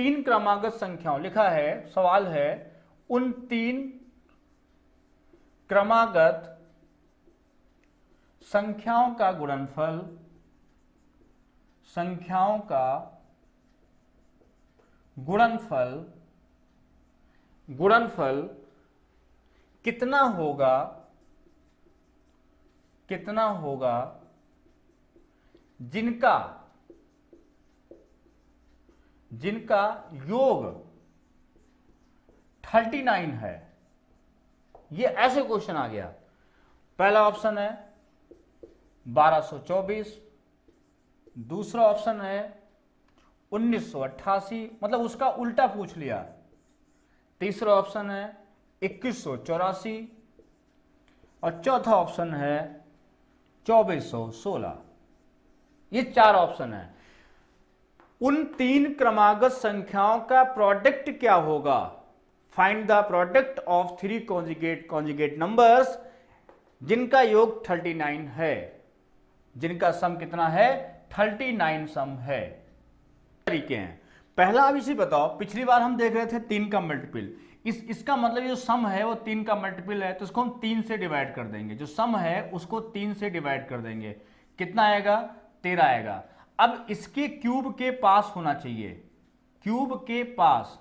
तीन क्रमागत संख्याओं, लिखा है, सवाल है, उन तीन क्रमागत संख्याओं का गुणनफल, संख्याओं का गुणनफल गुणनफल कितना होगा कितना होगा, जिनका जिनका योग 39 है। ये ऐसे क्वेश्चन आ गया। पहला ऑप्शन है 1224 दूसरा ऑप्शन है 1988 मतलब उसका उल्टा पूछ लिया। तीसरा ऑप्शन है इक्कीस और चौथा ऑप्शन है 2416 ये चार ऑप्शन है। उन तीन क्रमागत संख्याओं का प्रोडक्ट क्या होगा? Find the product of three conjugate conjugate numbers जिनका योग 39 है। जिनका सम कितना है? 39 सम है। तरीके हैं। पहला अब इसी बताओ, पिछली बार हम देख रहे थे तीन का मल्टीपल इस, इसका मतलब जो सम है, वो तीन का मल्टीपल है तो इसको हम तीन से डिवाइड कर देंगे। जो सम है, उसको तीन से डिवाइड कर देंगे। कितना आएगा? तेरह आएगा। अब इसके क्यूब के पास होना चाहिए। क्यूब के पास।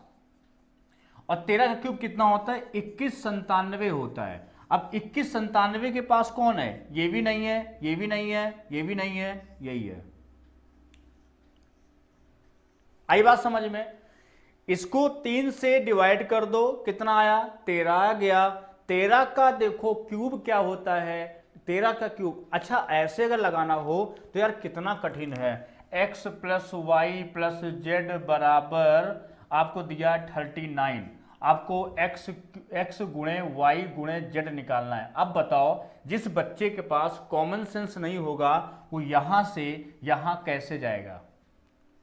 और तेरह का क्यूब कितना होता है? इक्कीस संतानवे होता है। अब इक्कीस संतानवे के पास कौन है? ये भी नहीं है, ये भी नहीं है, ये भी नहीं है, यही है। आई बात समझ में? इसको तीन से डिवाइड कर दो। कितना आया? तेरह आ गया। तेरह का देखो, क्यूब क्या होता है? तेरह का क्यूब अच्छा ऐसे अगर लगाना हो तो यार कितना कठिन है। X plus Y plus Z बराबर आपको दिया थर्टी नाइन। आपको x x गुणे वाई गुणे जेड निकालना है। अब बताओ, जिस बच्चे के पास कॉमन सेंस नहीं होगा, वो यहाँ से यहाँ कैसे जाएगा?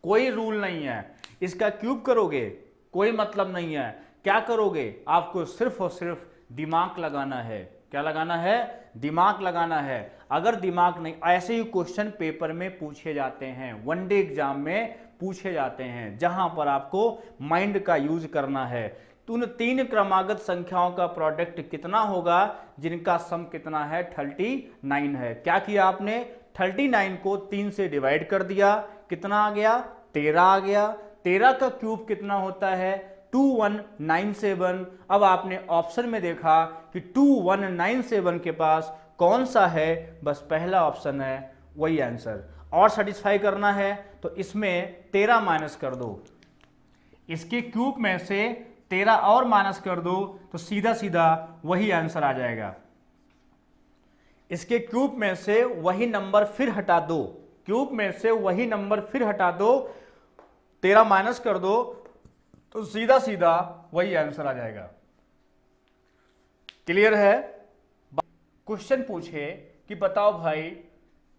कोई रूल नहीं है। इसका क्यूब करोगे? कोई मतलब नहीं है। क्या करोगे? आपको सिर्फ़ और सिर्फ़ दिमाग लगाना है। क्या लगाना है? दिमाग लगाना है। अगर दिमाग नहीं, ऐसे ही क्वेश्चन पेपर में पूछे जाते हैं वनडे एग्ज़ाम में पूछे जाते हैं, जहाँ पर आपको माइंड का यूज़ करना है। तो उन तीन क्रमागत संख्याओं का प्रोडक्ट कितना होगा? जिनका सम कितना है? थर्टी नाइन है। क्या किया आपने? थर्टी नाइन को तीन से डिवाइड कर दिया। कितना आ गया? तेरह आ गया। तेरह का क्यूब कितना होता है? टू वन नाइन सेवन अब आपने ऑप्शन में देखा कि टू वन नाइन सेवन के पास कौन सा है? बस पहला ऑप्शन है, वही आंसर और सेटिस्फाई करना है तो इसमें तेरह माइनस कर दो। इसके क्यूब में से तेरह और माइनस कर दो तो सीधा सीधा वही आंसर आ जाएगा। इसके क्यूब में से वही नंबर फिर हटा दो। क्यूब में से वही नंबर फिर हटा दो, तेरह माइनस कर दो तो सीधा सीधा वही आंसर आ जाएगा। क्लियर है? क्वेश्चन पूछे कि बताओ भाई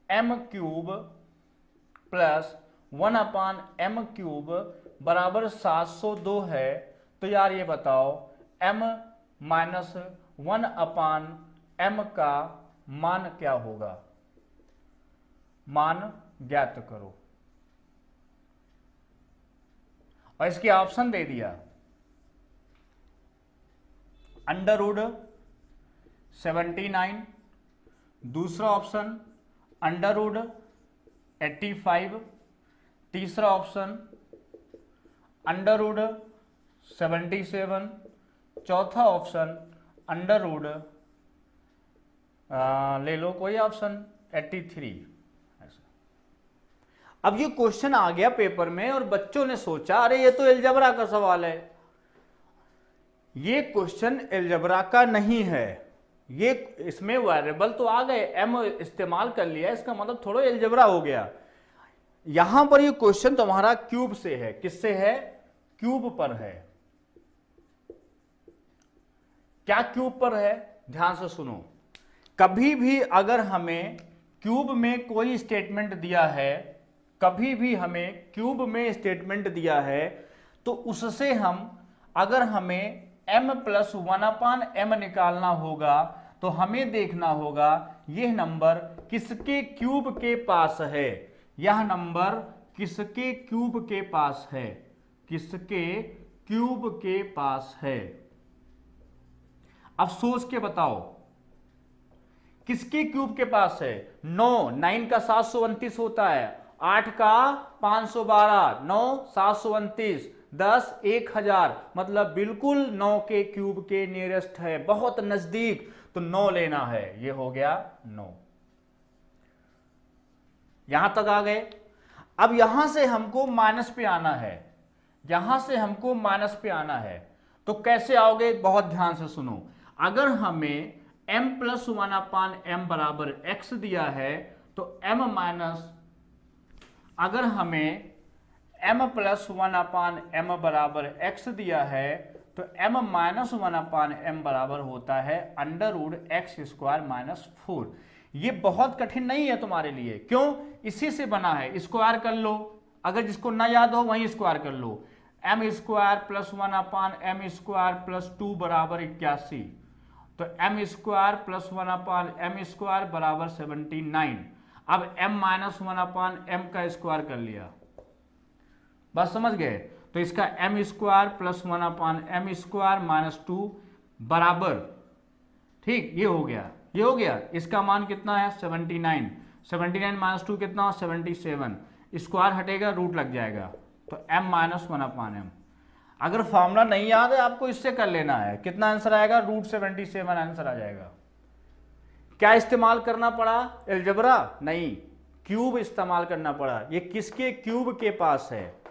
M cube plus one upon M cube बराबर सात सौ दो है तो यार ये बताओ M minus one upon M का मान क्या होगा? मान ज्ञात करो। और इसके ऑप्शन दे दिया। अंडरवुड सेवेंटी नाइन दूसरा option under root eighty five तीसरा option under root seventy seven चौथा ऑप्शन अंडरवुड ले लो, कोई ऑप्शन एट्टी थ्री अब ये क्वेश्चन आ गया पेपर में और बच्चों ने सोचा, अरे, ये तो एलजबरा का सवाल है। ये क्वेश्चन एलजबरा का नहीं है। ये, इसमें वेरिएबल तो आ गए एम इस्तेमाल कर लिया, इसका मतलब थोड़ा एलजबरा हो गया। यहाँ पर ये क्वेश्चन तुम्हारा क्यूब से है। किससे है? क्यूब पर है। क्या क्यूब पर है? ध्यान से सुनो। कभी भी अगर हमें क्यूब में कोई स्टेटमेंट दिया है कभी भी हमें क्यूब में स्टेटमेंट दिया है तो उससे हम, अगर हमें m plus one upon M निकालना होगा तो हमें देखना होगा, यह नंबर किसके क्यूब के पास है? यह नंबर किसके क्यूब के पास है? किसके क्यूब के पास है? अब सोच के बताओ, किसके क्यूब के पास है? नौ नाइन का सात सौ उनतीस होता है आठ का पाँच सौ बारह, नौ, सात सौ उनतीस, दस, एक हज़ार मतलब बिल्कुल नौ के क्यूब के नियरेस्ट है, बहुत नज़दीक। तो नौ लेना है, ये हो गया नौ। यहाँ तक आ गए। अब यहाँ से हमको माइनस पे आना है। यहाँ से हमको माइनस पे आना है। तो कैसे आओगे, बहुत ध्यान से सुनो। अगर हमें m plus one upon M बराबर एक्स दिया है तो m माइनस अगर हमें m plus one upon M बराबर एक्स दिया है तो m minus one upon M बराबर होता है under root x square minus four ये बहुत कठिन नहीं है तुम्हारे लिए। क्यों? इसी से बना है। स्क्वायर कर लो। अगर जिसको ना याद हो, वहीं स्क्वायर कर लो। M square plus one upon M square plus two बराबर इक्यासी. तो M square plus one upon M square बराबर सेवेंटी नाइन अब M minus one upon M का स्क्वायर कर लिया। बस समझ गए? तो इसका M square plus one upon M square minus two बराबर। ठीक, ये हो गया। ये हो गया। इसका मान कितना है? Seventy nine seventy nine minus two कितना? सेवेंटी सेवन स्क्वायर हटेगा रूट लग जाएगा। तो M minus one upon M अगर फॉर्मूला नहीं याद है, आपको इससे कर लेना है। कितना आंसर आएगा? रूट सेवेंटी सेवन आंसर आ जाएगा। क्या इस्तेमाल करना पड़ा? एल्जबरा? नहीं। क्यूब इस्तेमाल करना पड़ा। ये किसके क्यूब के पास है?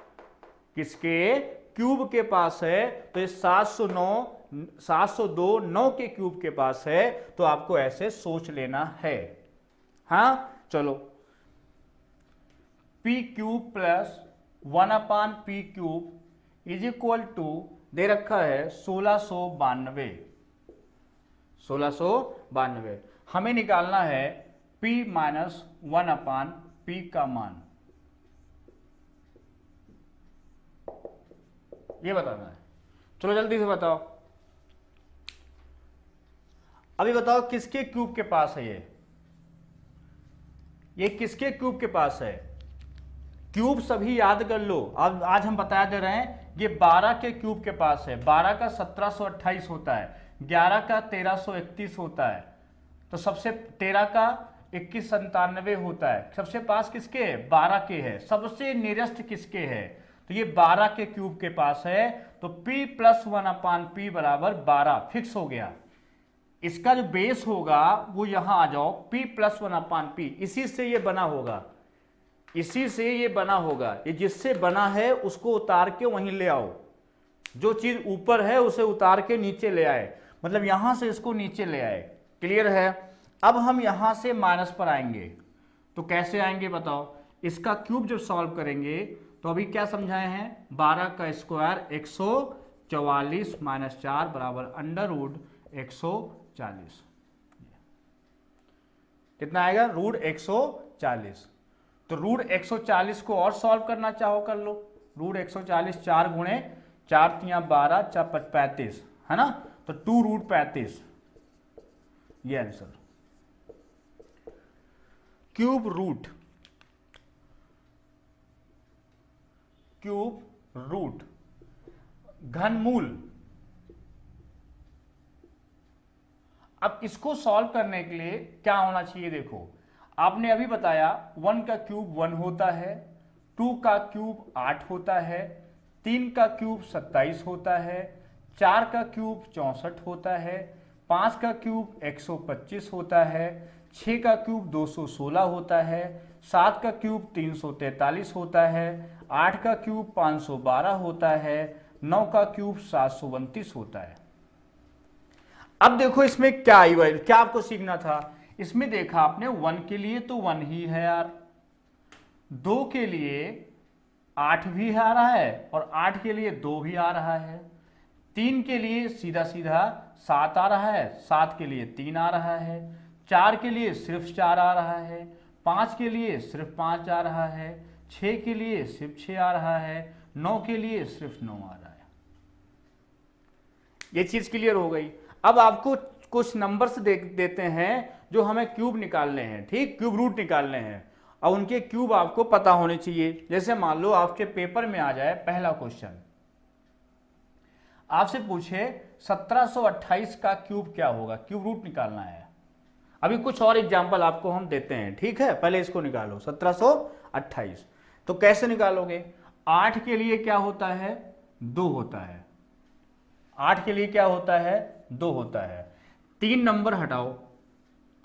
किसके क्यूब के पास है? तो ये 709 702 नौ के क्यूब के पास है। तो आपको ऐसे सोच लेना है। हाँ? चलो। P cube plus one upon P cube is equal to, दे रखा है सोलह सो बानवे। सोलह सो बानवे। हमें निकालना है p minus one upon P का मान। ये बताना है। चलो जल्दी से बताओ। अभी बताओ किसके क्यूब के पास है ये? ये किसके क्यूब के पास है? क्यूब सभी याद कर लो। अब, आज हम बता दे रहे हैं, ये 12 के क्यूब के पास है। 12 का 1728 होता है। 11 का 1331 होता है। तो सबसे 13 का इक्कीस संतानवे होता है। सबसे पास किसके है? 12 के है। सबसे नियरेस्ट किसके है? तो ये 12 के क्यूब के पास है। तो P plus one upon P बराबर 12 फिक्स हो गया। इसका जो बेस होगा, वो यहाँ आ जाओ। P plus one upon P इसी से ये बना होगा। इसी से ये बना होगा। ये जिससे बना है, उसको उतार के वहीं ले आओ। जो चीज़ ऊपर है, उसे उतार के नीचे ले आए। मतलब यहाँ से इसको नीचे ले आए। क्लियर है? अब हम यहाँ से माइनस पर आएँगे। तो कैसे आएँगे बताओ? इसका क्यूब जब सॉल्व करेंगे तो अभी क्या समझाए हैं? 12 का स्क्वायर एक सौ चौवालीस माइनस चार बराबर अंडर रूड एक सौ चालीस। कितना आएगा? रूड एक सौ चालीस। तो रूट 140 को और सॉल्व करना चाहो कर लो। रूट 140 चार गुणे चार तिया बारह चार पैंतीस, है ना? तो टू रूट पैंतीस। ये answer. Cube root. Cube root. घनमूल अब इसको सॉल्व करने के लिए क्या होना चाहिए देखो। आपने अभी बताया वन का क्यूब वन होता है टू का क्यूब आठ होता है, तीन का क्यूब सत्ताईस होता है, चार का क्यूब चौंसठ होता है पाँच का क्यूब एक सौ पच्चीस होता है, छः का क्यूब दो सौ सोलह होता है, सात का क्यूब तीन सौ तैतालीस होता है, आठ का क्यूब पाँच सौ बारह होता है, नौ का क्यूब सात सौ उनतीस होता है। अब देखो इसमें क्या आई क्या आपको सीखना था? इसमें देखा आपने, वन के लिए तो वन ही है यार। दो के लिए आठ भी आ रहा है और आठ के लिए दो भी आ रहा है। तीन के लिए सीधा सीधा सात आ रहा है, सात के लिए तीन आ रहा है, चार के लिए सिर्फ़ चार आ रहा है, पाँच के लिए सिर्फ़ पाँच आ रहा है छ के लिए सिर्फ़ छ आ रहा है, नौ के लिए सिर्फ़ नौ आ रहा है। ये चीज़ क्लियर हो गई। अब आपको कुछ नंबर्स दे देते हैं जो हमें क्यूब निकालने हैं, ठीक? क्यूब रूट निकालने हैं। और उनके क्यूब आपको पता होने चाहिए। जैसे मान लो आपके पेपर में आ जाए पहला क्वेश्चन आपसे पूछे 1728 का क्यूब क्या होगा? क्यूब रूट निकालना है। अभी कुछ और एग्ज़ाम्पल आपको हम देते हैं, ठीक है? पहले इसको निकालो 1728 तो कैसे निकालोगे? आठ के लिए क्या होता है? दो होता है। आठ के लिए क्या होता है? दो होता है। तीन नंबर हटाओ।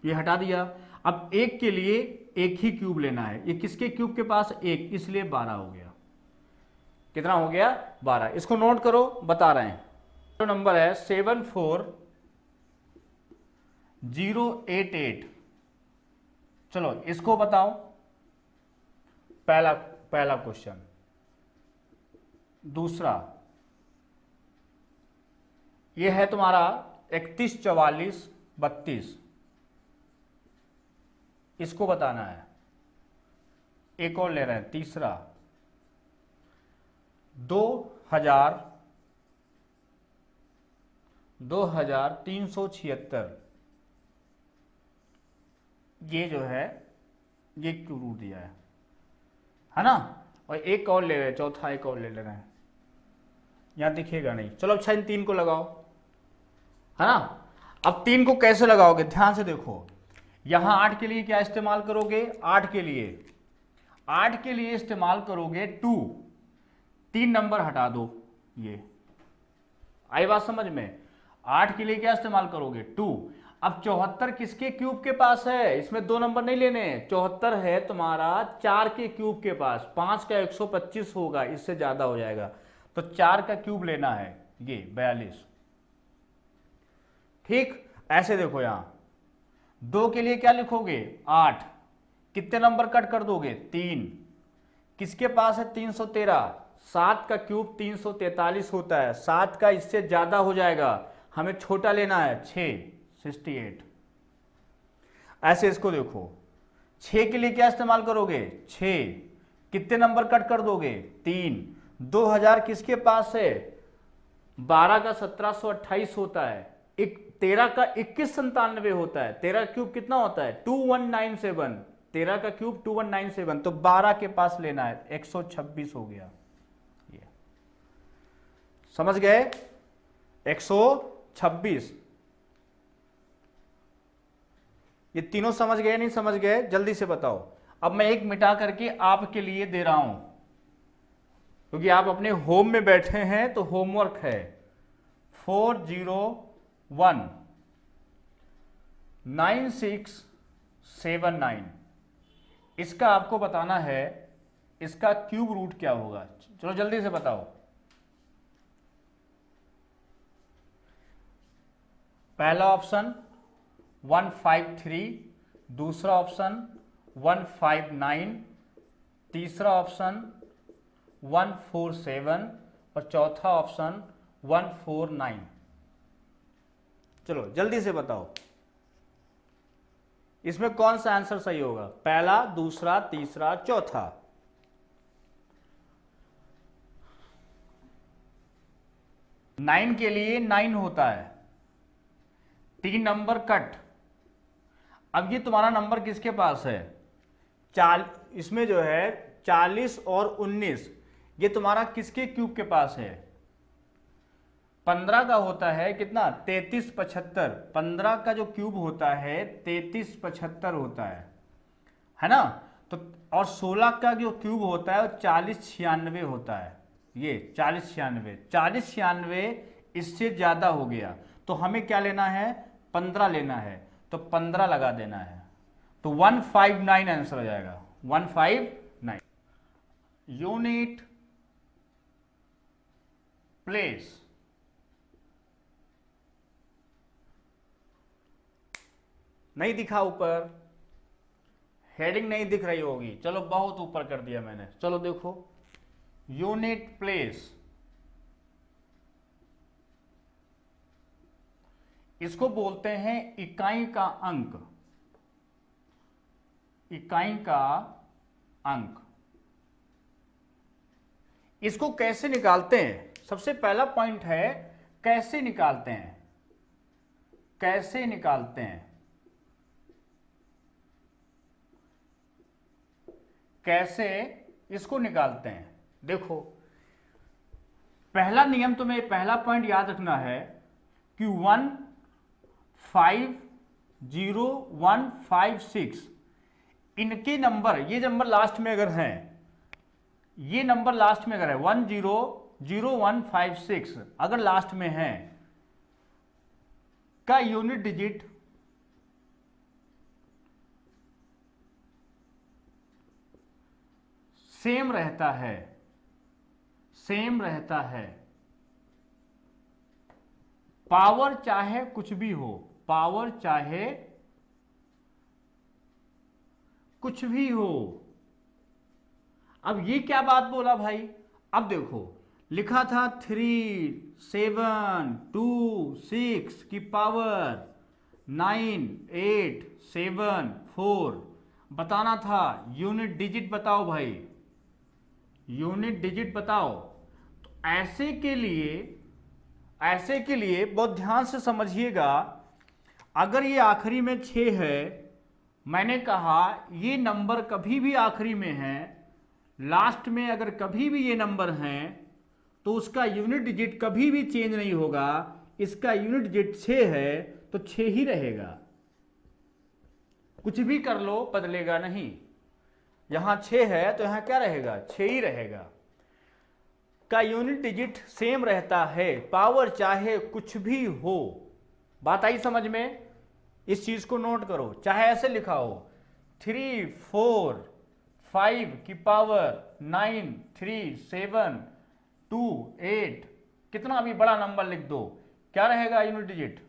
ये हटा दिया। अब एक के लिए एक ही क्यूब लेना है। ये किसके क्यूब के पास? एक, इसलिए बारह हो गया। कितना हो गया? बारह। इसको नोट करो, बता रहे हैं। नंबर है, seven four zero eight eight. चलो, इसको बताओ। पहला पहला क्वेश्चन दूसरा। यह है तुम्हारा इकतीस, चवालीस, बत्तीस। इसको बताना है। एक और ले रहे हैं, तीसरा। दो हज़ार दो हज़ार तीन सौ छिहत्तर। ये जो है, ये क्यों रूट दिया है? है ना? और एक और ले रहे हैं, चौथा एक और ले ले रहे हैं। यहाँ दिखेगा नहीं। चलो अच्छा इन तीन को लगाओ। है ना? अब तीन को कैसे लगाओगे? ध्यान से देखो। यहाँ आठ के लिए क्या इस्तेमाल करोगे? आठ के लिए। आठ के लिए इस्तेमाल करोगे टू। तीन नंबर हटा दो। ये। आई बात समझ में? आठ के लिए क्या इस्तेमाल करोगे? टू। अब चौहत्तर किसके क्यूब के पास है? इसमें दो नंबर नहीं लेने चौहत्तर है तुम्हारा चार के क्यूब के पास। पाँच का 125 होगा, इससे ज़्यादा हो जाएगा। तो चार का क्यूब लेना है। ये बयालीस। ठीक? ऐसे देखो यहाँ। दो के लिए क्या लिखोगे? आठ। कितने नंबर कट कर दोगे? तीन। किसके पास है? तीन सौ तेरह। सात का क्यूब तीन सौ तैतालीस होता है। सात का इससे ज़्यादा हो जाएगा। हमें छोटा लेना है छ सिक्सटी एट ऐसे इसको देखो। छ के लिए क्या इस्तेमाल करोगे? छ कितने नंबर कट कर दोगे? तीन। दो हज़ार किसके पास है? बारह का सत्रह सौ अट्ठाईस होता है। एक, तेरह का इक्कीस संतानवे होता है। तेरह क्यूब कितना होता है? टू वन नाइन सेवन तेरह का cube two one nine seven तो बारह के पास लेना है। एक सौ छब्बीस हो गया। ये। समझ गए? एक सौ छब्बीस। ये तीनों समझ गए नहीं समझ गए? जल्दी से बताओ। अब मैं एक मिटा करके आपके लिए दे रहा हूँ। क्योंकि आप अपने होम में बैठे हैं तो होमवर्क है। Four zero one. Nine six seven nine. इसका आपको बताना है, इसका क्यूब रूट क्या होगा? चलो जल्दी से बताओ। पहला ऑप्शन वन फाइव थ्री, दूसरा ऑप्शन वन फाइव नाइन, तीसरा ऑप्शन वन फोर सेवन और चौथा ऑप्शन वन फोर नाइन। चलो, जल्दी से बताओ। इसमें कौन सा आंसर सही होगा? पहला, दूसरा, तीसरा, चौथा। नाइन के लिए नाइन होता है। तीन नंबर कट। अब ये तुम्हारा नंबर किसके पास है? चाल, इसमें जो है चालीस और उन्नीस। ये तुम्हारा किसके क्यूब के पास है? पंद्रह का होता है कितना? तैतीस पचहत्तर। पंद्रह का जो क्यूब होता है, तैतीस पचहत्तर होता है। है ना? तो और सोलह का जो क्यूब होता है, वो चालीस छियानवे होता है। ये चालीस छियानवे। चालीस छियानवे इससे ज़्यादा हो गया। तो हमें क्या लेना है? पंद्रह लेना है तो पंद्रह लगा देना है। तो वन फाइव नाइन आंसर हो जाएगा। One five nine. Unit place. नहीं दिखा ऊपर। हेडिंग नहीं दिख रही होगी। चलो बहुत ऊपर कर दिया मैंने। चलो देखो। Unit place. इसको बोलते हैं इकाई का अंक। इकाई का अंक। इसको कैसे निकालते हैं? सबसे पहला पॉइंट है, कैसे निकालते हैं? कैसे निकालते हैं? कैसे इसको निकालते हैं? देखो, पहला नियम तुम्हें, पहला पॉइंट याद रखना है कि one five zero one five six इनके नंबर, ये नंबर लास्ट में अगर हैं, ये नंबर लास्ट में अगर है one zero zero one five six अगर लास्ट में है, का यूनिट डिजिट सेम रहता है सेम रहता है। पावर चाहे कुछ भी हो पावर चाहे कुछ भी हो। अब ये क्या बात बोला भाई? अब देखो, लिखा था थ्री सेवन टू सिक्स की power nine eight seven four बताना था यूनिट डिजिट बताओ भाई। यूनिट डिजिट बताओ। तो ऐसे के लिए, ऐसे के लिए बहुत ध्यान से समझिएगा अगर ये आखिरी में छ है, मैंने कहा, ये नंबर कभी भी आखिरी में है, लास्ट में अगर कभी भी ये नंबर हैं तो उसका यूनिट डिजिट कभी भी चेंज नहीं होगा। इसका यूनिट डिजिट छ है तो छ ही रहेगा। कुछ भी कर लो, बदलेगा नहीं। यहाँ छ है तो यहाँ क्या रहेगा? छ ही रहेगा। का यूनिट डिजिट सेम रहता है, पावर चाहे कुछ भी हो। बात आई समझ में? इस चीज़ को नोट करो, चाहे ऐसे लिखा हो थ्री फोर फाइव की power nine three seven two eight कितना भी बड़ा नंबर लिख दो, क्या रहेगा यूनिट डिजिट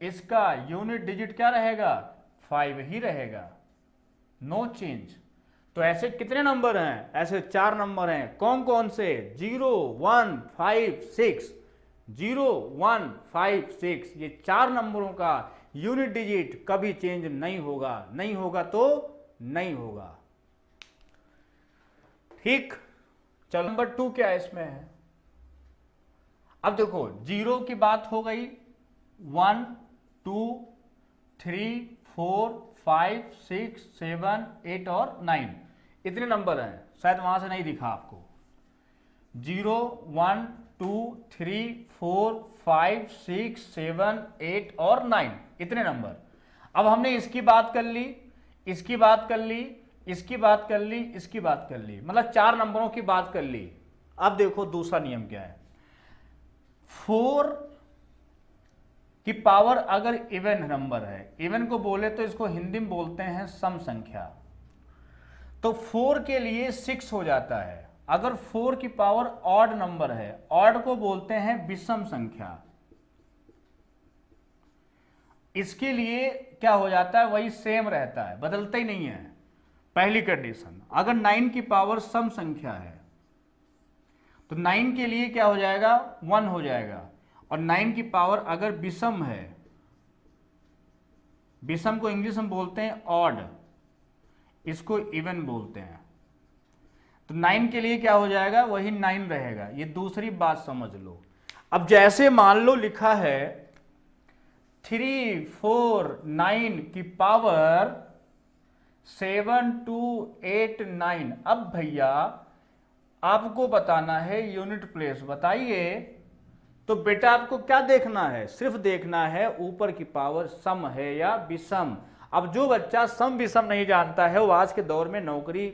इसका यूनिट डिजिट क्या रहेगा? फाइव ही रहेगा। नो no चेंज तो ऐसे कितने नंबर हैं? ऐसे चार नंबर हैं। कौन कौन से? Zero one five six zero one five six, ये चार नंबरों का यूनिट डिजिट कभी चेंज नहीं होगा। नहीं होगा तो नहीं होगा। ठीक? चलो, नंबर टू क्या इसमें? है अब देखो, ज़ीरो की बात हो गई। One, two, three, four, five, six, seven, eight और नाइन। इतने नंबर हैं। शायद वहाँ से नहीं दिखा आपको। Zero, one two, three, four, five, six, seven, eight और नाइन। इतने नंबर। अब हमने इसकी बात कर ली, इसकी बात कर ली, इसकी बात कर ली, इसकी बात कर ली। मतलब चार नंबरों की बात कर ली। अब देखो दूसरा नियम क्या है। फोर की पावर अगर इवन नंबर है, इवन को बोले तो इसको हिंदी में बोलते हैं सम संख्या। तो फोर के लिए सिक्स हो जाता है। अगर फोर की पावर ऑड नंबर है, ऑड को बोलते हैं विषम संख्या। इसके लिए क्या हो जाता है, वही सेम रहता है, बदलता ही नहीं है। पहली कंडीशन अगर नाइन की पावर सम संख्या है तो नाइन के लिए क्या हो जाएगा वन हो जाएगा। और नाइन की पावर अगर विषम है, विषम को इंग्लिश में बोलते हैं ऑड इसको इवन बोलते हैं। तो नाइन के लिए क्या हो जाएगा? वही नाइन रहेगा। ये दूसरी बात समझ लो। अब जैसे मान लो लिखा है थ्री फोर नाइन की power seven two eight nine अब भैया, आपको बताना है यूनिट प्लेस बताइए। तो बेटा, आपको क्या देखना है? सिर्फ़ देखना है ऊपर की पावर सम है या विषम। अब जो बच्चा सम विषम नहीं जानता है, वो आज के दौर में नौकरी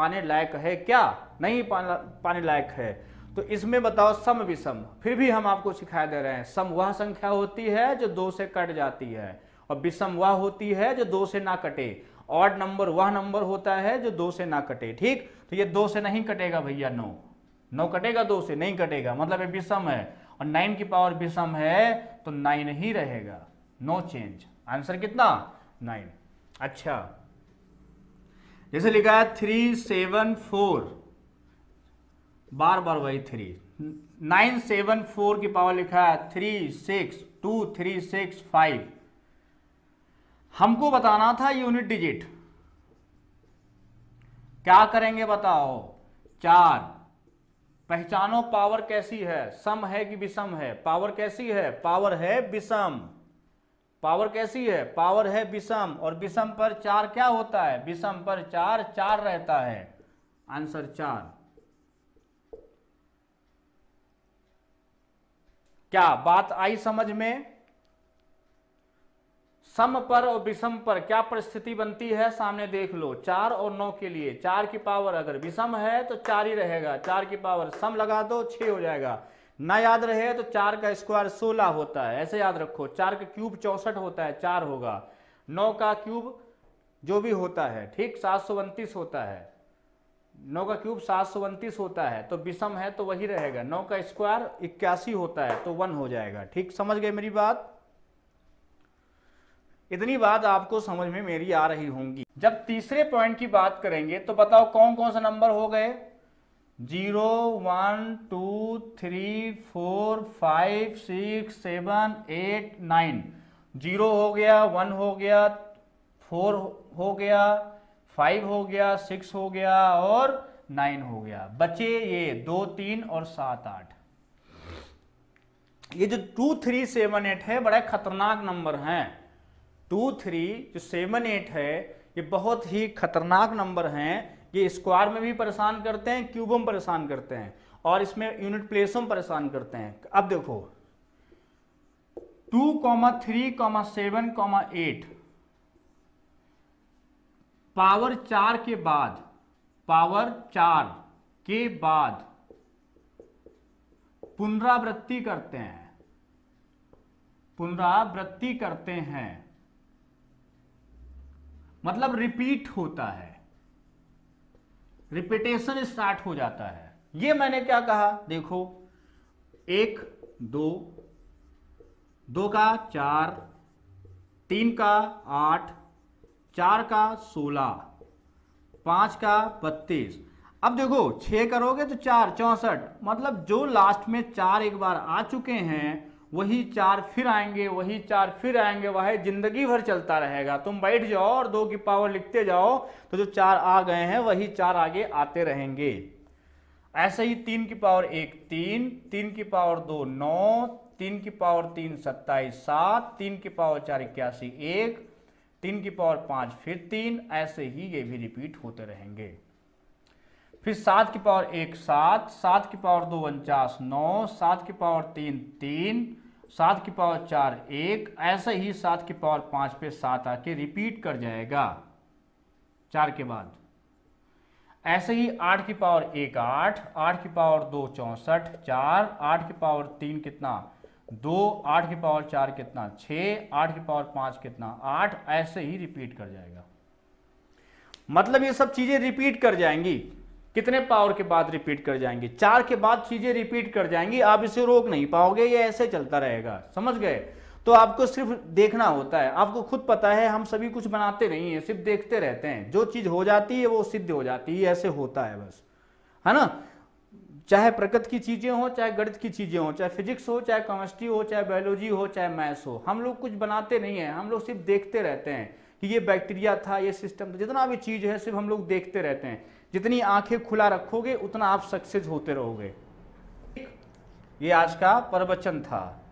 पाने लायक है क्या? नहीं पाने लायक है। तो इसमें बताओ सम विषम। फिर भी हम आपको सिखा दे रहे हैं, सम वह संख्या होती है जो दो से कट जाती है, और विषम वह होती है जो दो से ना कटे। ऑड नंबर वह नंबर होता है जो दो से ना कटे, ठीक? तो ये दो से नहीं कटेगा भैया, नौ। नौ कटेगा दो से, नहीं कटेगा मतलब ये विषम है। और नाइन की पावर विषम है तो नाइन ही रहेगा। नो चेंज आंसर कितना? नाइन अच्छा। जैसे लिखा है थ्री सेवन फोर बार बार वही थ्री नाइन सेवन फोर की पावर लिखा है three six two three six five हमको बताना था यूनिट डिजिट क्या करेंगे बताओ? चार। पहचानो पावर कैसी है? सम है कि विषम है? पावर कैसी है? पावर है विषम। पावर कैसी है? पावर है विषम। और विषम पर चार क्या होता है? विषम पर चार चार रहता है। आंसर चार। क्या बात आई समझ में? सम पर और विषम पर क्या परिस्थिति बनती है? सामने देख लो। चार और नौ के लिए। चार की पावर अगर विषम है तो चार ही रहेगा। चार की पावर सम लगा दो, छह हो जाएगा। ना याद रहे तो चार का स्क्वायर सोलह होता है। ऐसे याद रखो, चार का क्यूब चौसठ होता है, चार होगा। नौ का क्यूब जो भी होता है, ठीक, सात सौ उनतीस होता है। नौ का क्यूब सात सौ उनतीस होता है तो विषम है तो वही रहेगा। नौ का स्क्वायर इक्यासी होता है तो वन हो जाएगा, ठीक? समझ गए मेरी बात? इतनी बात आपको समझ में मेरी आ रही होंगी। जब तीसरे पॉइंट की बात करेंगे तो बताओ कौन कौन सा नंबर हो गए? Zero one two three four five six seven eight nine. Zero हो गया, वन हो गया, फोर हो गया, फाइव हो गया, सिक्स हो गया और नाइन हो गया। बचे ये दो, तीन और सात, आठ। ये जो टू, थ्री, सेवन, एट है, बड़ा खतरनाक नंबर है। टू, थ्री, जो सेवन, एट है, ये बहुत ही खतरनाक नंबर हैं। ये स्क्वायर में भी परेशान करते हैं क्यूबों में परेशान करते हैं और इसमें यूनिट प्लेसों में परेशान करते हैं। अब देखो two comma three comma seven comma eight power चार के बाद पावर चार के बाद पुनरावृत्ति करते हैं। पुनरावृत्ति करते हैं। मतलब रिपीट होता है। रिपीटेशन स्टार्ट हो जाता है। ये मैंने क्या कहा? देखो, एक, दो दो का चार, तीन का आठ, चार का सोलह, पाँच का बत्तीस। अब देखो, छह करोगे तो चार, चौसठ। मतलब जो लास्ट में चार एक बार आ चुके हैं वही चार फिर आएँगे, वही चार फिर आएँगे, वह ज़िंदगी भर चलता रहेगा। तुम बैठ जाओ और दो की पावर लिखते जाओ तो जो चार आ गए हैं, वही चार आगे आते रहेंगे। ऐसे ही तीन की पावर एक तीन तीन की पावर दो नौ, तीन की पावर तीन सत्ताईस सात, तीन की पावर चार इक्यासी एक, तीन की पावर पाँच फिर तीन, ऐसे ही ये भी रिपीट होते रहेंगे। फिर सात की पावर एक सात सात की पावर दो उनचास नौ, सात की पावर तीन तीन सात की पावर चार एक, ऐसे ही सात की पावर पाँच पे सात आके रिपीट कर जाएगा। चार के बाद। ऐसे ही आठ की पावर एक आठ आठ की पावर दो चौसठ, चार, आठ की पावर तीन कितना? दो, आठ की पावर चार कितना? छ आठ की पावर पाँच कितना? आठ, ऐसे ही रिपीट कर जाएगा। मतलब ये सब चीज़ें रिपीट कर जाएँगी। कितने पावर के बाद रिपीट कर जाएँगे? चार के बाद चीज़ें रिपीट कर जाएँगी, आप इसे रोक नहीं पाओगे, ये ऐसे चलता रहेगा। समझ गए? तो आपको सिर्फ़ देखना होता है। आपको खुद पता है, हम सभी कुछ बनाते नहीं है, सिर्फ़ देखते रहते हैं। जो चीज़ हो जाती है, वो सिद्ध हो जाती है, ऐसे होता है बस। है ना? चाहे प्रकृति की चीज़ें हो, चाहे गणित की चीज़ें हो, चाहे फिजिक्स हो, चाहे केमिस्ट्री हो, चाहे बायोलॉजी हो, चाहे मैथ्स हो, हम लोग कुछ बनाते नहीं है। हम लोग सिर्फ़ देखते रहते हैं कि ये बैक्टीरिया था, ये सिस्टम था। जितना भी चीज़ है, सिर्फ़ हम लोग देखते रहते हैं। जितनी आँखें खुला रखोगे, उतना आप सक्सेस होते रहोगे। ये आज का प्रवचन था।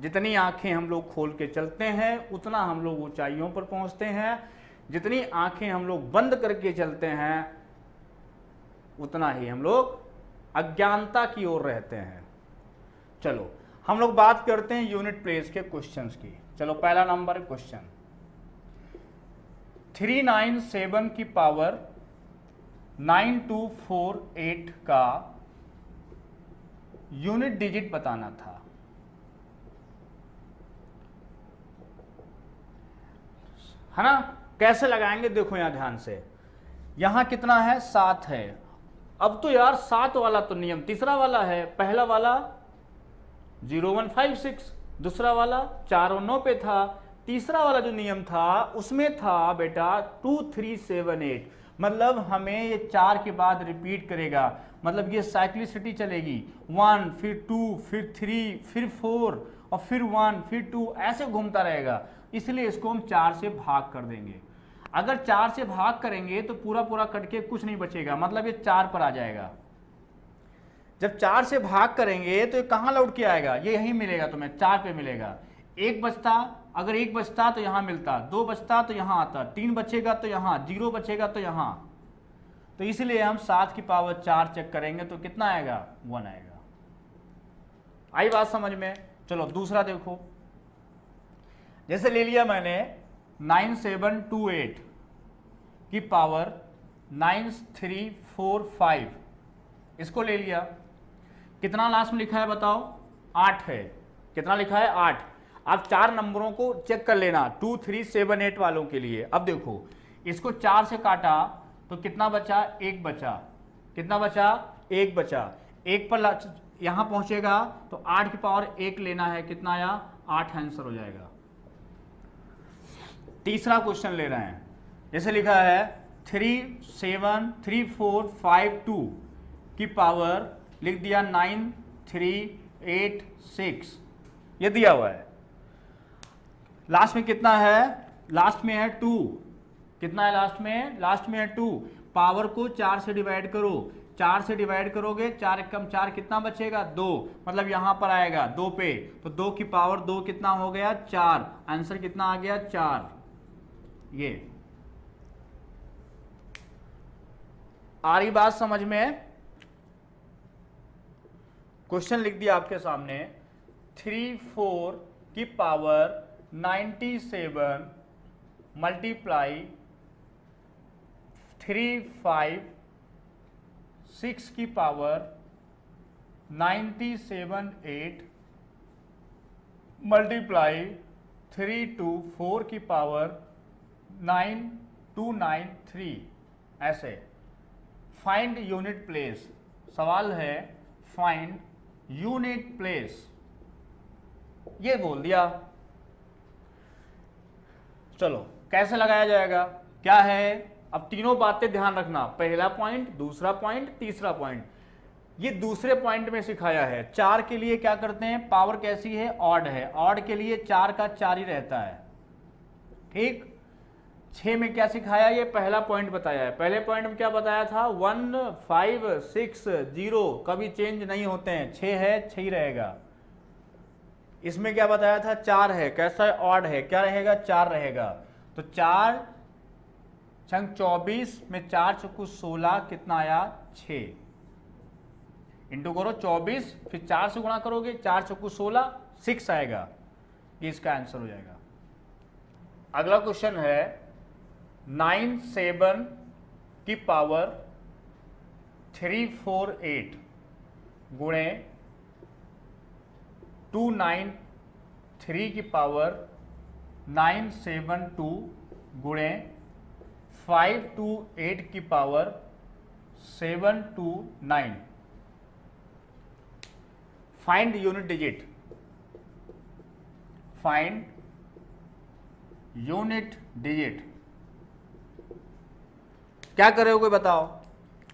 जितनी आँखें हम लोग खोल के चलते हैं, उतना हम लोग ऊंचाइयों पर पहुँचते हैं। जितनी आँखें हम लोग बंद करके चलते हैं, उतना ही हम लोग अज्ञानता की ओर रहते हैं। चलो, हम लोग बात करते हैं यूनिट प्लेस के क्वेश्चंस की। चलो, पहला number question three nine seven की power nine two four eight का यूनिट डिजिट बताना था। है ना? कैसे लगाएँगे? देखो यहाँ ध्यान से। यहाँ कितना है? सात है। अब तो यार सात वाला तो नियम, तीसरा वाला है, पहला वाला ज़ीरो वन फाइव सिक्स, दूसरा वाला चार और नौ पे था, तीसरा वाला जो नियम था, उसमें था बेटा टू थ्री सेवन एट। मतलब हमें ये चार के बाद रिपीट करेगा। मतलब ये साइक्लिसिटी चलेगी। वन फिर टू फिर थ्री फिर फोर और फिर वन फिर टू ऐसे घूमता रहेगा। इसलिए इसको हम चार से भाग कर देंगे। अगर चार से भाग करेंगे तो पूरा पूरा कट के कुछ नहीं बचेगा। मतलब ये चार पर आ जाएगा। जब चार से भाग करेंगे तो ये कहाँ लौट के आएगा? ये यहीं मिलेगा तुम्हें, चार पे मिलेगा। एक बचता अगर एक बचता तो यहाँ मिलता, दो बचता तो यहाँ आता, तीन बचेगा तो यहाँ, ज़ीरो बचेगा तो यहाँ। तो इसलिए हम सात की पावर चार चेक करेंगे तो कितना आएगा? वन आएगा। आई बात समझ में? चलो, दूसरा देखो। जैसे ले लिया मैंने नाइन सेवन टू एट की power nine three four five. इसको ले लिया। कितना लास्ट में लिखा है बताओ? आठ है। कितना लिखा है? आठ। अब चार नंबरों को चेक कर लेना टू थ्री सेवन एट वालों के लिए। अब देखो, इसको चार से काटा तो कितना बचा? एक बचा। कितना बचा? एक बचा। एक पर यहाँ पहुंचेगा तो आठ की पावर एक लेना है। कितना आया? आठ आंसर हो जाएगा। तीसरा क्वेश्चन ले रहे हैं। जैसे लिखा है three seven three four five two की पावर लिख दिया नाइन थ्री एट सिक्स ये दिया हुआ है। लास्ट में कितना है? लास्ट में है टू कितना है लास्ट में? लास्ट में है टू पावर को चार से डिवाइड करो. चार से डिवाइड करोगे, चार एक कम चार कितना बचेगा? दो. मतलब यहाँ पर आएगा दो पे. तो दो की पावर दो कितना हो गया? चार. आंसर कितना आ गया? चार. ये. आ रही बात समझ में? क्वेश्चन लिख दिया आपके सामने. थ्री फोर की power ninety seven multiply three five six की power ninety seven eight multiply three two four की power nine two nine three ऐसे। फाइंड यूनिट प्लेस सवाल है फाइंड यूनिट प्लेस ये बोल दिया। चलो, कैसे लगाया जाएगा? क्या है? अब तीनों बातें ध्यान रखना। पहला पॉइंट दूसरा पॉइंट तीसरा पॉइंट ये दूसरे पॉइंट में सिखाया है। चार के लिए क्या करते हैं? पावर कैसी है? ऑड है। ऑड के लिए चार का चार ही रहता है। ठीक? छ में क्या सिखाया? ये पहला पॉइंट बताया है। पहले पॉइंट में क्या बताया था? वन फाइव सिक्स ज़ीरो कभी चेंज नहीं होते हैं। छ है छ ही रहेगा। इसमें क्या बताया था? चार है। कैसा ऑड है। क्या रहेगा? चार रहेगा। तो चार छंग चौबीस में चार चौकू सोलह कितना आया? छ इंटू करो चौबीस, फिर चार से गुणा करोगे, चार चौकू सोलह सिक्स आएगा। ये इसका आंसर हो जाएगा। अगला क्वेश्चन है नाइन सेवन की पावर थ्री फोर एट गुणे टू नाइन थ्री की पावर नाइन सेवन टू गुणे फाइव टू एट की power seven two nine. Find unit digit. Find unit digit. क्या करोगे बताओ?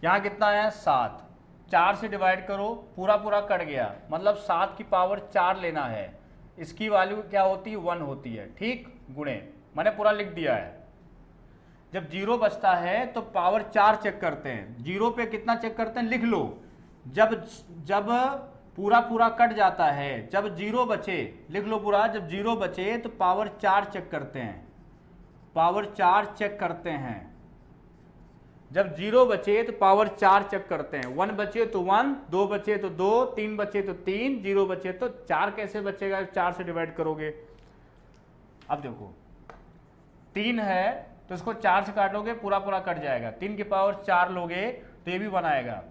यहाँ कितना है? सात। चार से डिवाइड करो, पूरा पूरा कट गया। मतलब सात की पावर चार लेना है। इसकी वैल्यू क्या होती है? वन होती है। ठीक? गुणे। मैंने पूरा लिख दिया है। जब ज़ीरो बचता है तो पावर चार चेक करते हैं। ज़ीरो पे कितना चेक करते हैं? लिख लो। जब जब पूरा पूरा कट जाता है, जब ज़ीरो बचे, लिख लो पूरा, जब ज़ीरो बचे तो पावर चार चेक करते हैं। पावर चार चेक करते हैं। जब ज़ीरो बचे तो पावर चार चेक करते हैं। वन बचे तो वन, दो बचे तो दो, तीन बचे तो तीन, ज़ीरो बचे तो चार कैसे बचेगा चार से डिवाइड करोगे? अब देखो, तीन है तो इसको चार से काटोगे पूरा पूरा कट जाएगा। तीन की पावर चार लोगे तो ये भी बनाएगा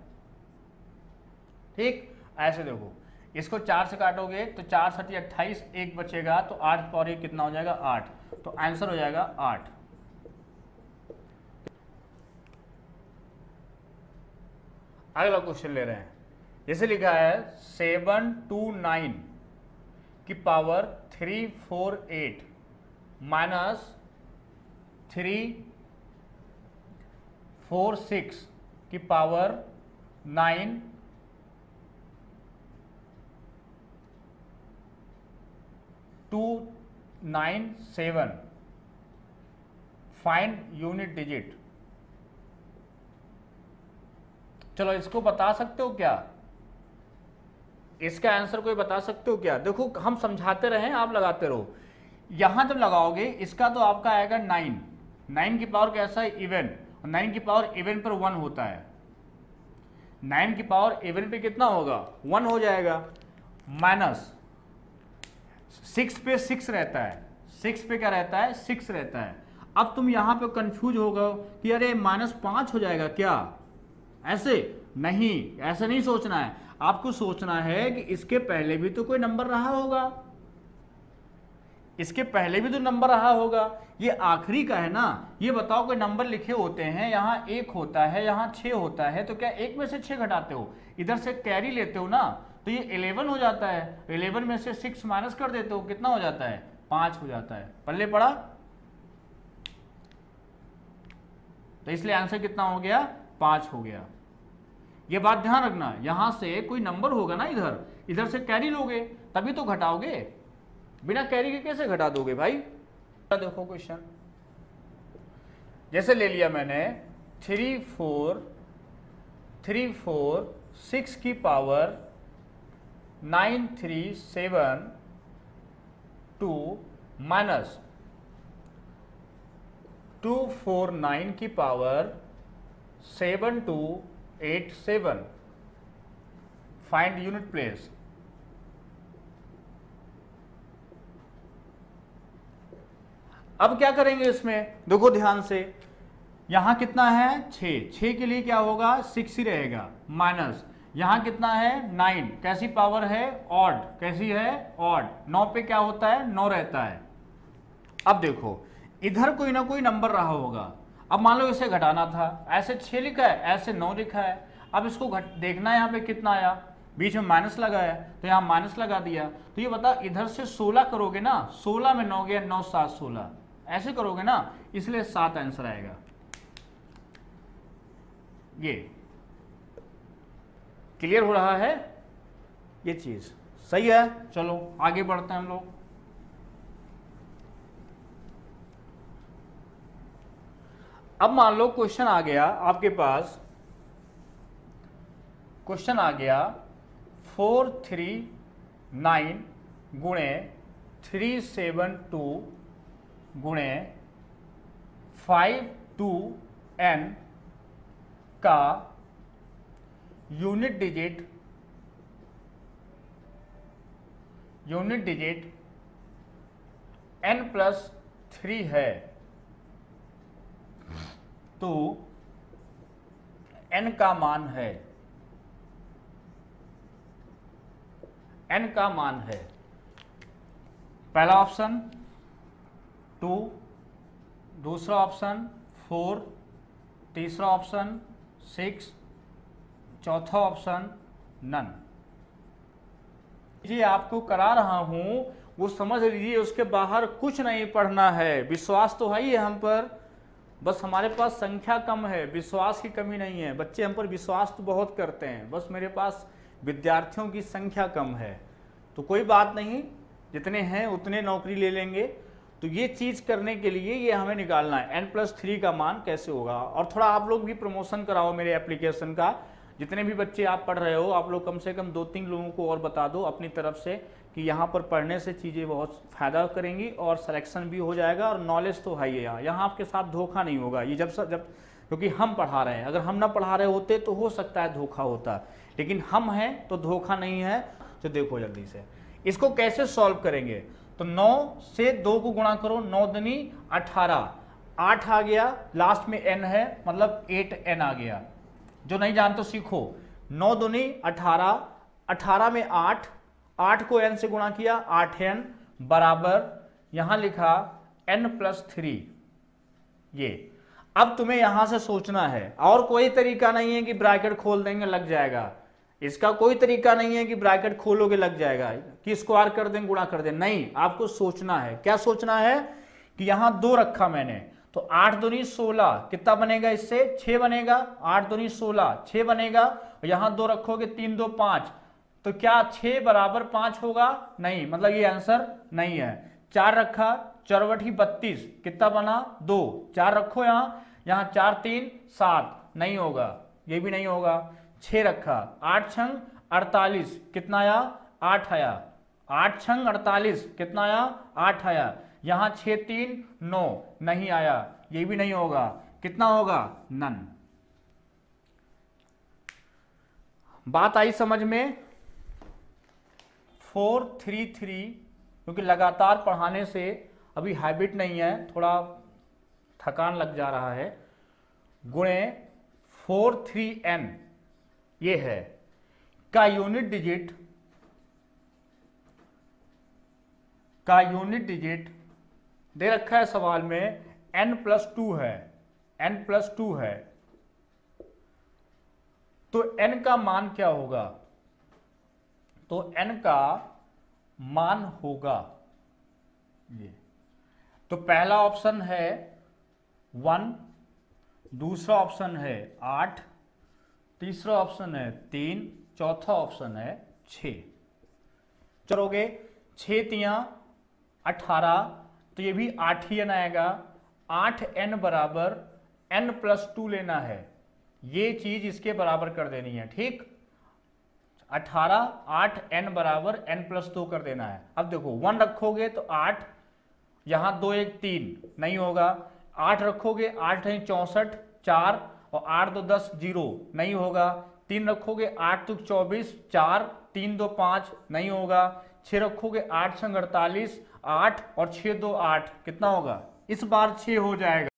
ठीक? ऐसे देखो, इसको चार से काटोगे तो चार सटी अट्ठाईस एक बचेगा तो आठ पावर एक कितना हो जाएगा? आठ। तो आंसर हो जाएगा आठ। अगला क्वेश्चन ले रहे हैं। जैसे लिखा है, सेवन टू नाइन की power three four eight minus three four six की power nine. Two nine seven. Find unit digit. चलो, इसको बता सकते हो क्या? इसका आंसर कोई बता सकते हो क्या? देखो, हम समझाते रहे, आप लगाते रहो। यहाँ जब लगाओगे, इसका तो आपका आएगा नाइन नाइन की पावर कैसा है? इवन नाइन की पावर इवन पर वन होता है। नाइन की पावर इवन पे कितना होगा? वन हो जाएगा। माइनस सिक्स पे सिक्स रहता है। सिक्स पे क्या रहता है? सिक्स रहता है। अब तुम यहाँ पे कंफ्यूज हो गए कि अरे माइनस पाँच हो जाएगा क्या? ऐसे? नहीं ऐसे नहीं सोचना है। आपको सोचना है कि इसके पहले भी तो कोई नंबर रहा होगा। इसके पहले भी तो नंबर रहा होगा। ये आखिरी का है ना? ये बताओ कोई नंबर लिखे होते हैं, यहाँ एक होता है, यहाँ छह होता है तो क्या एक में से छह घटाते हो? इधर से कैरी लेते हो ना तो ये इलेवन हो जाता है। इलेवन में से सिक्स माइनस कर देते हो, कितना हो जाता है? पाँच हो जाता है। पल्ले पड़ा? तो इसलिए आंसर कितना हो गया? पाँच हो गया। ये बात ध्यान रखना, यहाँ से कोई नंबर होगा ना इधर? इधर से कैरी लोगे, तभी तो घटाओगे। बिना कैरी के कैसे घटा दोगे भाई? देखो क्वेश्चन जैसे ले लिया मैंने three four three four six की power nine three seven two minus two four nine की power seven two eight seven. Find unit place अब क्या करेंगे इसमें? देखो ध्यान से। यहाँ कितना है? छ छ के लिए क्या होगा? सिक्स ही रहेगा. माइनस यहाँ कितना है? नाइन कैसी पावर है? ऑड कैसी है? ऑड नौ पे क्या होता है? नौ रहता है। अब देखो इधर कोई ना कोई नंबर रहा होगा। अब मान लो इसे घटाना था, ऐसे छह लिखा है, ऐसे नौ लिखा है, अब इसको घट, देखना है यहाँ पे कितना आया, बीच में माइनस लगा है तो यहाँ माइनस लगा दिया तो ये बता, इधर से सोलह करोगे ना, सोलह में नौ गया, नौ सात सोलह, ऐसे करोगे ना, इसलिए सात आंसर आएगा। ये क्लियर हो रहा है? ये चीज़, सही है? चलो, आगे बढ़ते हैं हम लोग। अब मान लो क्वेश्चन आ गया आपके पास। क्वेश्चन आ गया फोर थ्री नाइन गुणे थ्री सेवन टू गुणे फाइव टू एन का unit digit unit digit n plus three है। तो एन का मान है। एन का मान है। पहला ऑप्शन टू, दूसरा ऑप्शन फोर, तीसरा ऑप्शन सिक्स, चौथा ऑप्शन नन। जी, आपको करा रहा हूँ, वो समझ लीजिए, उसके बाहर कुछ नहीं पढ़ना है। विश्वास तो ही है हम पर। बस हमारे पास संख्या कम है, विश्वास की कमी नहीं है। बच्चे हम पर विश्वास तो बहुत करते हैं, बस मेरे पास विद्यार्थियों की संख्या कम है। तो कोई बात नहीं, जितने हैं उतने नौकरी ले लेंगे। तो ये चीज़ करने के लिए ये हमें निकालना है। एन प्लस थ्री का मान कैसे होगा? और थोड़ा आप लोग भी प्रमोशन कराओ मेरे एप्लीकेशन का। जितने भी बच्चे आप पढ़ रहे हो, आप लोग कम से कम दो तीन लोगों को और बता दो अपनी तरफ़ से कि यहाँ पर पढ़ने से चीज़ें बहुत फ़ायदा करेंगी और सिलेक्शन भी हो जाएगा और नॉलेज तो है ही यहाँ। यहाँ आपके साथ धोखा नहीं होगा। ये जब जब क्योंकि हम पढ़ा रहे हैं। अगर हम ना पढ़ा रहे होते तो हो सकता है धोखा होता। लेकिन हम हैं तो धोखा नहीं है। तो देखो जल्दी से। इसको कैसे सॉल्व करेंगे? तो नौ से दो को गुणा करो। नौ दनी अठारह। आठ आ गया। लास्ट में एन है। मतलब एट एन आ गया। जो नहीं जानते सीखो। नौ दुनी अठारह। अठारह में आठ। आठ को एन से गुणा किया, आठ एन बराबर, यहाँ लिखा एन प्लस थ्री ये। अब तुम्हें यहाँ से सोचना है। और कोई तरीका नहीं है कि ब्रैकेट खोल देंगे, लग जाएगा। इसका कोई तरीका नहीं है कि ब्रैकेट खोलोगे, लग जाएगा। कि स्क्वायर कर दें, गुणा कर दें। नहीं, आपको सोचना है। क्या सोचना है? कि यहाँ दो रखा मैंने। तो आठ दूनी सोलह, कितना बनेगा इससे? छह बनेगा। आठ दूनी सोलह, छह बनेगा। यहाँ दो रखोगे, तीन दो पाँच। तो क्या छह बराबर पाँच होगा? नहीं मतलब ये आंसर नहीं है। चार रखा चौवट बत्तीस, कितना बना? दो। चार रखो यहाँ यहाँ चार, तीन, सात। नहीं होगा, ये भी नहीं होगा। छ रखा, आठ छंग, अड़तालीस, कितना आया? आठ आया। आठ छंग, अड़तालीस, कितना आया? आठ आया। यहाँ छ तीन, नौ, नहीं आया, ये भी नहीं होगा। कितना होगा? नन। बात आई समझ में? फोर थ्री थ्री, क्योंकि लगातार पढ़ाने से अभी हैबिट नहीं है, थोड़ा थकान लग जा रहा है। गुणे फोर थ्री एन, ये है। का यूनिट डिजिट, का यूनिट डिजिट, दे रखा है सवाल में, एन प्लस टू है, एन प्लस टू है। तो एन का मान क्या होगा? तो n का मान होगा। ये। तो पहला ऑप्शन है वन, दूसरा ऑप्शन है आठ, तीसरा ऑप्शन है तीन, चौथा ऑप्शन है छ चलोगे छ तिया अठारह तो ये भी आठ ही एन आएगा। आठ एन बराबर एन प्लस टू लेना है। ये चीज़ इसके बराबर कर देनी है, ठीक? अठारह, आठ, एन बराबर, एन प्लस दो कर देना है। अब देखो वन रखोगे तो आठ, यहाँ दो एक तीन, नहीं होगा। आठ रखोगे, आठ नहीं, चौसठ, चार, और आठ दो दस, ज़ीरो, नहीं होगा। तीन रखोगे, आठ तो चौबीस, चार, तीन दो पाँच, नहीं होगा। छह रखोगे, आठ संग अड़तालीस, आठ, और छह दो आठ, कितना होगा? इस बार छह हो जाएगा।